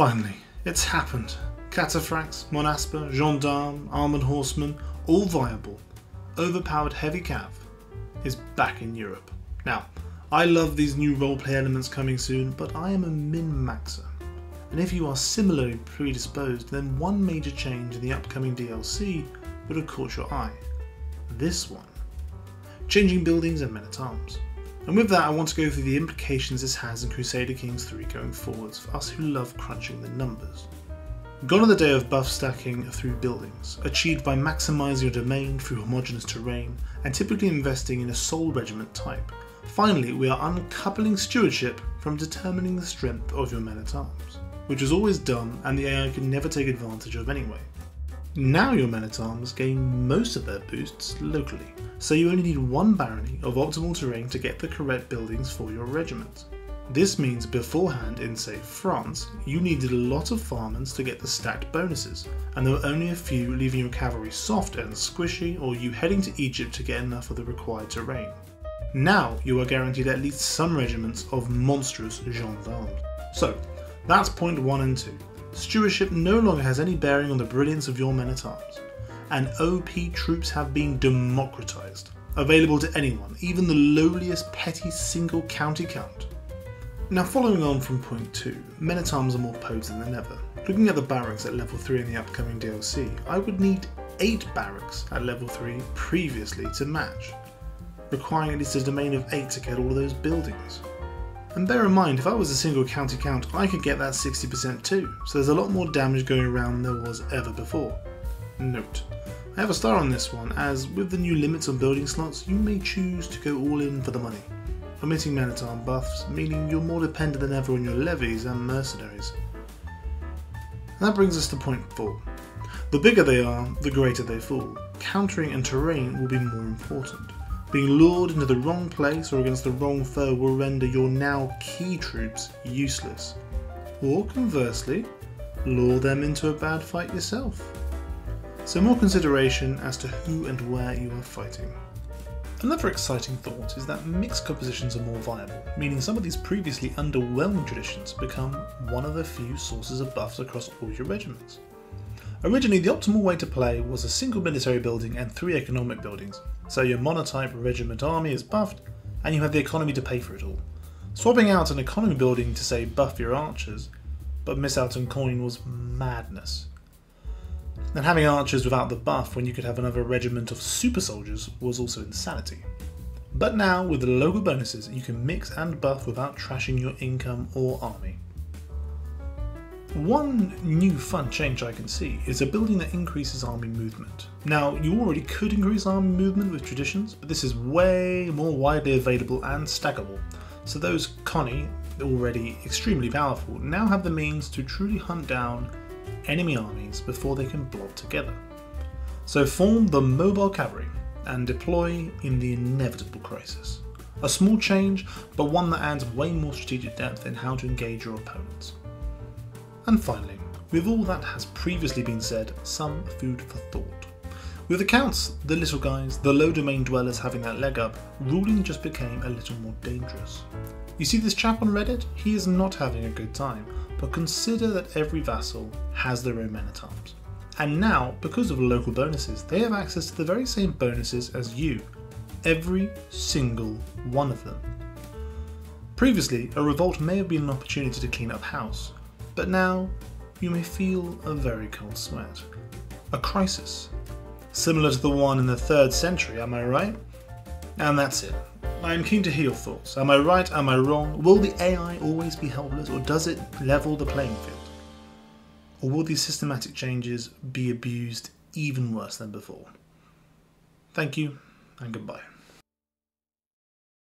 Finally, it's happened. Cataphracts, Monaspa, Gendarme, Armoured Horsemen, all viable. Overpowered Heavy Cav is back in Europe. Now, I love these new roleplay elements coming soon, but I am a min-maxer. And if you are similarly predisposed, then one major change in the upcoming DLC would have caught your eye. This one. Changing buildings and men at arms. And with that, I want to go through the implications this has in Crusader Kings 3 going forwards for us who love crunching the numbers. Gone are the day of buff stacking through buildings, achieved by maximising your domain through homogeneous terrain and typically investing in a sole regiment type. Finally, we are uncoupling stewardship from determining the strength of your men at arms, which was always done and the AI could never take advantage of anyway. Now your men at arms gain most of their boosts locally, so you only need one barony of optimal terrain to get the correct buildings for your regiment. This means beforehand in say France, you needed a lot of farmers to get the stacked bonuses, and there were only a few leaving your cavalry soft and squishy or you heading to Egypt to get enough of the required terrain. Now you are guaranteed at least some regiments of monstrous gendarmes. So, that's point 1 and 2. Stewardship no longer has any bearing on the brilliance of your men at arms, and OP troops have been democratized, available to anyone, even the lowliest petty single county count. Now, following on from point 2, men at arms are more potent than ever. Looking at the barracks at level 3 in the upcoming DLC, I would need 8 barracks at level 3 previously to match, requiring at least a domain of 8 to get all of those buildings. And bear in mind, if I was a single county count, I could get that 60% too, so there's a lot more damage going around than there was ever before. Note, I have a star on this one, as with the new limits on building slots, you may choose to go all in for the money, omitting arm buffs, meaning you're more dependent than ever on your levies and mercenaries. And that brings us to point 4. The bigger they are, the greater they fall. Countering and terrain will be more important. Being lured into the wrong place or against the wrong foe will render your now key troops useless. Or conversely, lure them into a bad fight yourself. So more consideration as to who and where you are fighting. Another exciting thought is that mixed compositions are more viable, meaning some of these previously underwhelming traditions become one of the few sources of buffs across all your regiments. Originally, the optimal way to play was a single military building and three economic buildings, so your monotype regiment army is buffed, and you have the economy to pay for it all. Swapping out an economy building to say buff your archers, but miss out on coin was madness. And having archers without the buff when you could have another regiment of super soldiers was also insanity. But now, with the local bonuses, you can mix and buff without trashing your income or army. One new fun change I can see is a building that increases army movement. Now, you already could increase army movement with traditions, but this is way more widely available and stackable. So those Connie, already extremely powerful, now have the means to truly hunt down enemy armies before they can blob together. So form the mobile cavalry and deploy in the inevitable crisis. A small change, but one that adds way more strategic depth in how to engage your opponents. And finally, with all that has previously been said, some food for thought. With accounts, the little guys, the low domain dwellers having that leg up, ruling just became a little more dangerous. You see this chap on Reddit? He is not having a good time, but consider that every vassal has their own men at arms. And now, because of local bonuses, they have access to the very same bonuses as you. Every single one of them. Previously, a revolt may have been an opportunity to clean up house, but now you may feel a very cold sweat. A crisis. Similar to the one in the 3rd century, am I right? And that's it. I am keen to hear your thoughts. Am I right? Am I wrong? Will the AI always be helpless or does it level the playing field? Or will these systematic changes be abused even worse than before? Thank you and goodbye.